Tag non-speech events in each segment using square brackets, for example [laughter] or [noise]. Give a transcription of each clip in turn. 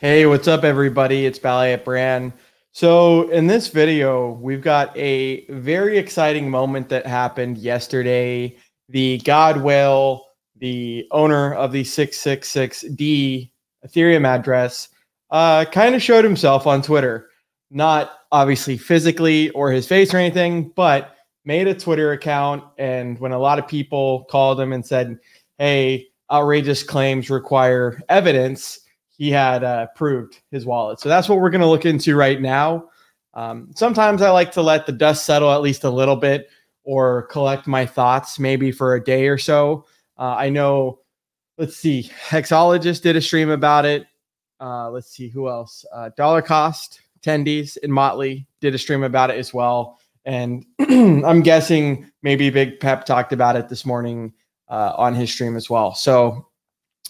Hey, what's up, everybody? It's BallietBran. So, in this video, we've got a very exciting moment that happened yesterday. The God Whale, the owner of the 666D Ethereum address, uh, kind of showed himself on Twitter. Not obviously physically or his face or anything, but made a Twitter account. And when a lot of people called him and said, hey, outrageous claims require evidence, he had uh, proved his wallet. So that's what we're going to look into right now. Um, sometimes I like to let the dust settle at least a little bit or collect my thoughts maybe for a day or so. Uh, I know, let's see, Hexologist did a stream about it. Uh, let's see who else. Uh, Dollar Cost attendees in Motley did a stream about it as well. And [clears throat] I'm guessing maybe Big Pep talked about it this morning uh, on his stream as well. So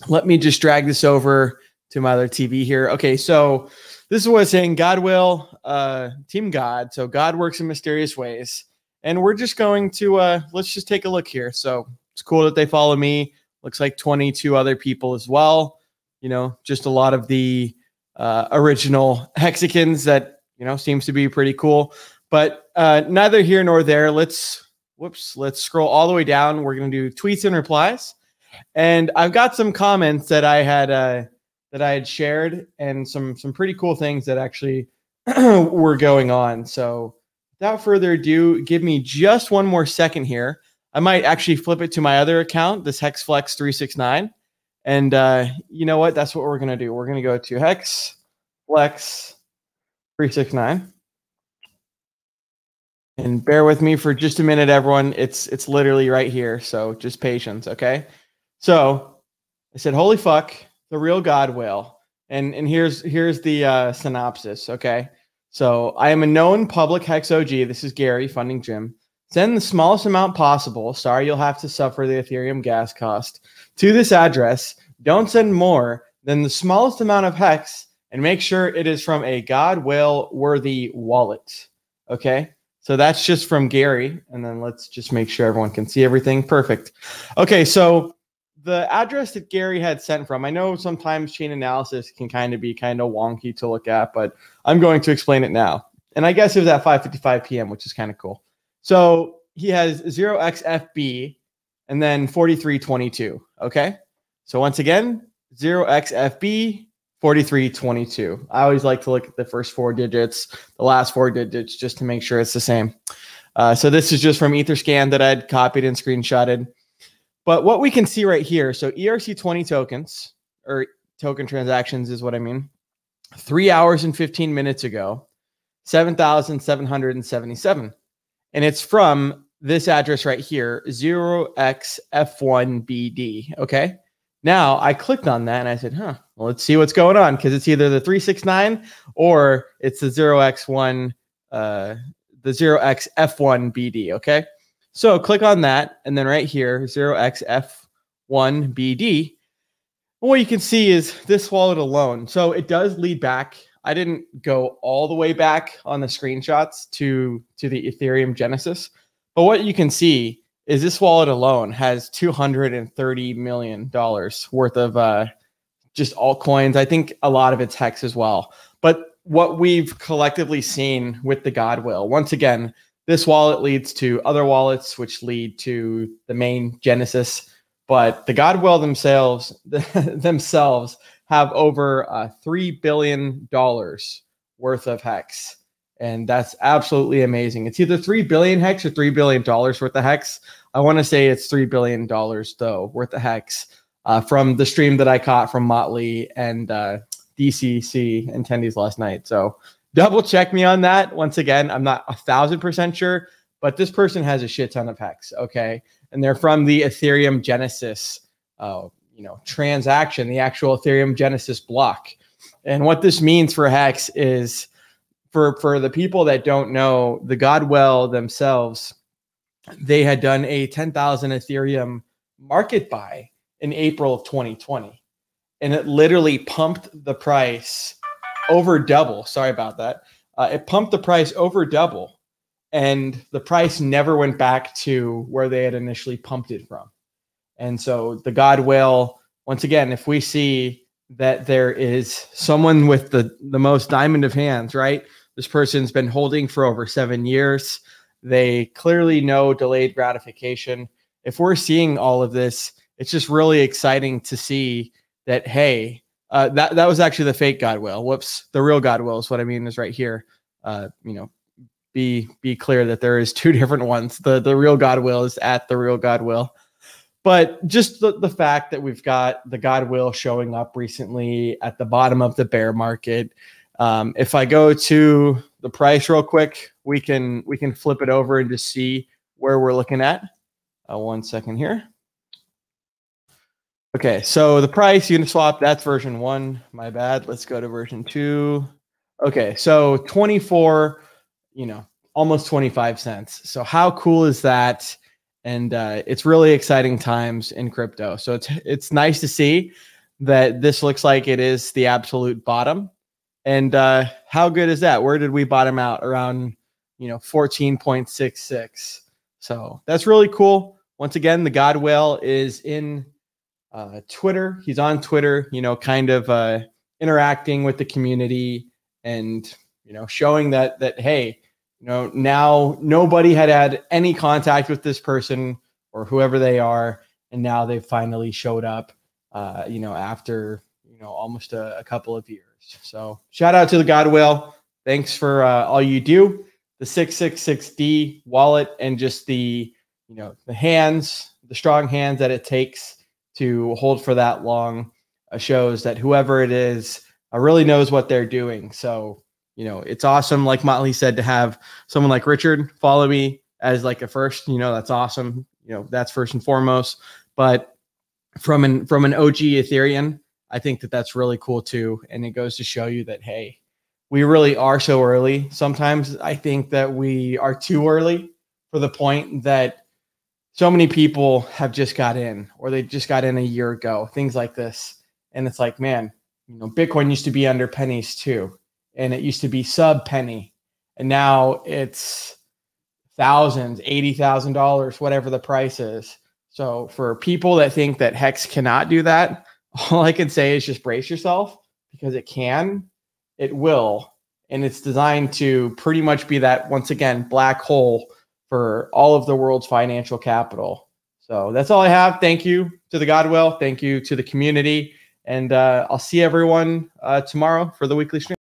let me just drag this over to my other TV here. Okay, so this is what it's saying God Whale, uh, Team God. So God works in mysterious ways. And we're just going to, uh, let's just take a look here. So it's cool that they follow me. Looks like 22 other people as well. You know, just a lot of the uh, original [laughs] Hexicans that, you know, seems to be pretty cool. But uh, neither here nor there. Let's, whoops, let's scroll all the way down. We're going to do tweets and replies. And I've got some comments that I had, uh, that I had shared and some some pretty cool things that actually [clears throat] were going on. So without further ado, give me just one more second here. I might actually flip it to my other account, this HexFlex369. And uh, you know what? That's what we're gonna do. We're gonna go to HexFlex369. And bear with me for just a minute, everyone. It's it's literally right here. So just patience, okay? So I said, holy fuck the real God whale. And and here's here's the uh, synopsis. Okay, so I am a known public hex OG. This is Gary funding Jim. Send the smallest amount possible. Sorry, you'll have to suffer the Ethereum gas cost to this address. Don't send more than the smallest amount of hex, and make sure it is from a God whale worthy wallet. Okay. So that's just from Gary. And then let's just make sure everyone can see everything. Perfect. Okay. So the address that Gary had sent from, I know sometimes chain analysis can kind of be kind of wonky to look at, but I'm going to explain it now. And I guess it was at 5:55 p.m., which is kind of cool. So he has 0xFB and then 4322. Okay. So once again, 0xFB 4322. I always like to look at the first four digits, the last four digits, just to make sure it's the same. Uh, so this is just from Etherscan that I'd copied and screenshotted. But what we can see right here, so ERC20 tokens or token transactions is what I mean. Three hours and 15 minutes ago, 7,777. And it's from this address right here, 0xF1BD. Okay. Now I clicked on that and I said, huh, well, let's see what's going on because it's either the 369 or it's the 0x1, uh, the 0xF1BD. Okay. So click on that, and then right here, 0xF1BD. What you can see is this wallet alone. So it does lead back. I didn't go all the way back on the screenshots to, to the Ethereum Genesis. But what you can see is this wallet alone has $230 million worth of uh, just altcoins. I think a lot of it's Hex as well. But what we've collectively seen with the Godwhale, once again, this wallet leads to other wallets, which lead to the main Genesis. But the Godwhale themselves [laughs] themselves have over uh, three billion dollars worth of hex, and that's absolutely amazing. It's either three billion hex or three billion dollars worth of hex. I want to say it's three billion dollars though worth of hex uh, from the stream that I caught from Motley and uh, DCC attendees last night. So double check me on that. Once again, I'm not a thousand percent sure, but this person has a shit ton of hex. Okay. And they're from the Ethereum Genesis, uh, you know, transaction, the actual Ethereum Genesis block. And what this means for hex is for, for the people that don't know, the Godwhale themselves, they had done a 10,000 Ethereum market buy in April of 2020. And it literally pumped the price over double. Sorry about that. Uh, it pumped the price over double, and the price never went back to where they had initially pumped it from. And so the God whale, once again, if we see that there is someone with the the most diamond of hands, right? This person's been holding for over seven years. They clearly know delayed gratification. If we're seeing all of this, it's just really exciting to see that. Hey, uh, that that was actually the fake God Whale. Whoops, the real God Whale is what I mean is right here. Uh, you know, be be clear that there is two [laughs] different ones. The the real God Whale is at the real God Whale. But just the, the fact that we've got the God Whale showing up recently at the bottom of the bear market. Um, if I go to the price real quick, we can we can flip it over and just see where we're looking at. Uh, one second here. Okay, so the price Uniswap, that's version one. My bad. Let's go to version two. Okay, so 24, you know, almost 25 cents. So how cool is that? and uh, it's really exciting times in crypto. So it's it's nice to see that this looks like it is the absolute bottom. And uh, how good is that? Where did we bottom out? Around you know 14.66. So that's really cool. Once again, the God Whale is in uh, Twitter. He's on Twitter. You know, kind of uh, interacting with the community and you know showing that that hey you know now nobody had had any contact with this person or whoever they are and now they've finally showed up uh, you know after you know almost a, a, couple of years so shout out to the godwhale thanks for uh, all you do the 666d wallet and just the you know the hands the strong hands that it takes to hold for that long uh, shows that whoever it is uh, really knows what they're doing so you know, it's awesome, like Motley said, to have someone like Richard follow me as like a first. You know, that's awesome. You know, that's first and foremost. But from an from an OG Ethereum, I think that that's really cool too, and it goes to show you that hey, we really are so early. Sometimes I think that we are too early for the point that so many people have just got in, or they just got in a year ago. Things like this, and it's like, man, you know, Bitcoin used to be under pennies too and it used to be sub penny, and now it's thousands, eighty thousand dollars, whatever the price is. So for people that think that Hex cannot do that, [laughs] all I can say is just brace yourself because it can, it will, and it's designed to pretty much be that once again black hole for all of the world's financial capital. So that's all I have. Thank you to the Godwhale. Thank you to the community. And uh, I'll see everyone uh, tomorrow for the weekly stream.